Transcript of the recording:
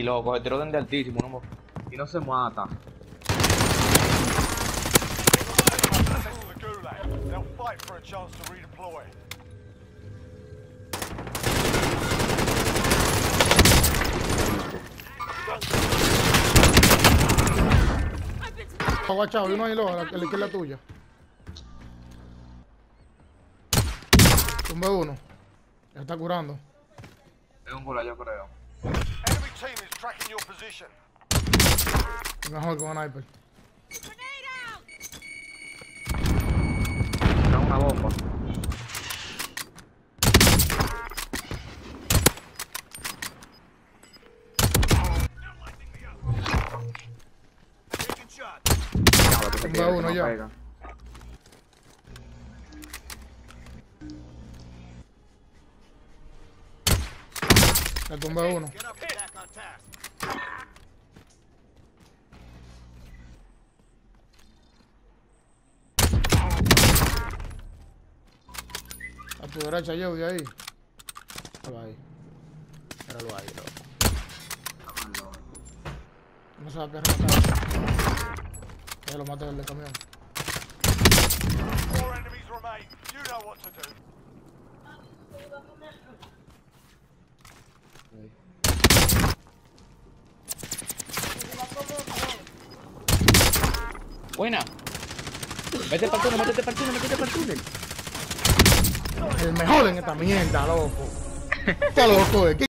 Y los coheteros de altísimo y no se mata. Aguachado, y uno ahí lo, la, la izquierda tuya. Tumbe uno. Ya está curando. Es un bola, yo creo. Enemy team is tracking your position. Mejor que un sniper. Era una bomba. Diablo, que se Tumba pierde, uno no Le tumbé uno. A tu derecha, yo, de ahí. Míralo ahí. Míralo ahí, loco. No se va a quedar. Ya lo maté el de camión. Four enemies remain. You know what to do. Buena. Vete para el túnel, métete para el túnel, métete para el túnel. El mejor en esta mierda, loco. Está loco, ¿eh? ¿Qué